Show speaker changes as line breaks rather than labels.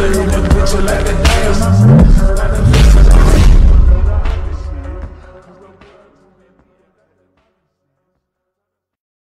clear, but picture like a